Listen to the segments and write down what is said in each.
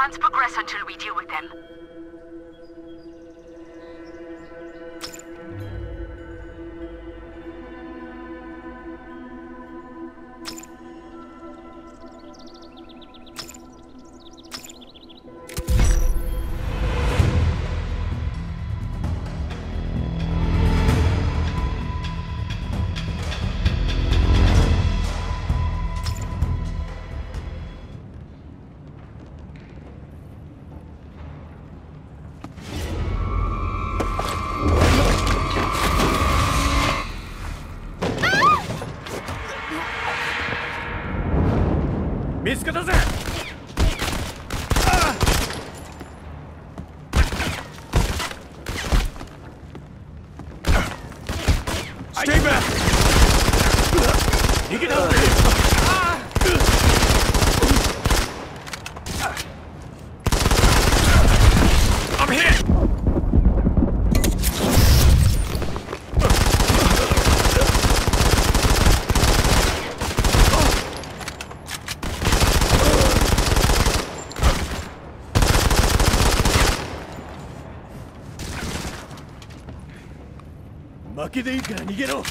can't progress until we deal with them. 見つけたぜ。逃げた負けでいいから逃げろ。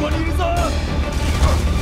我的三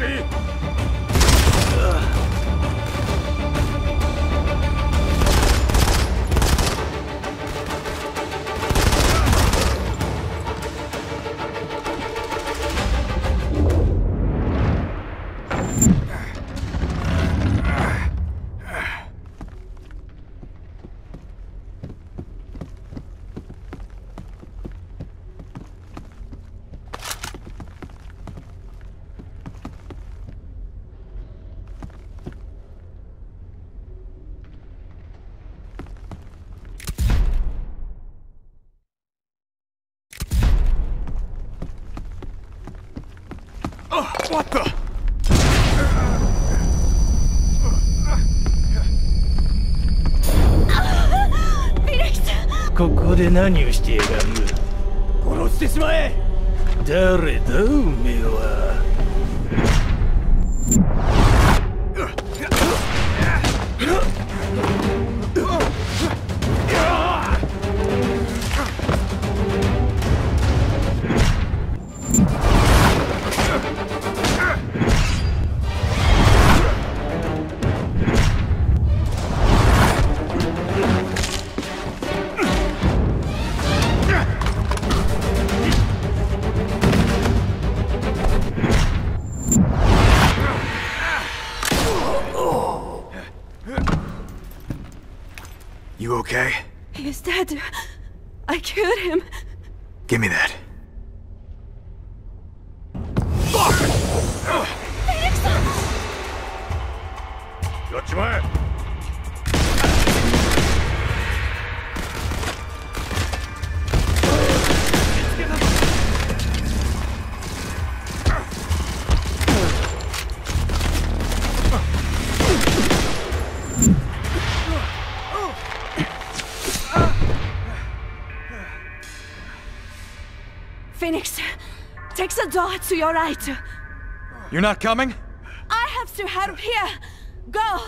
敬 What the? ここで何をしてやがる？殺してしまえ。誰だおめえは。You okay? He is dead. I killed him. Give me that. Phoenix, take the door to your right. You're not coming? I have to help here. Go.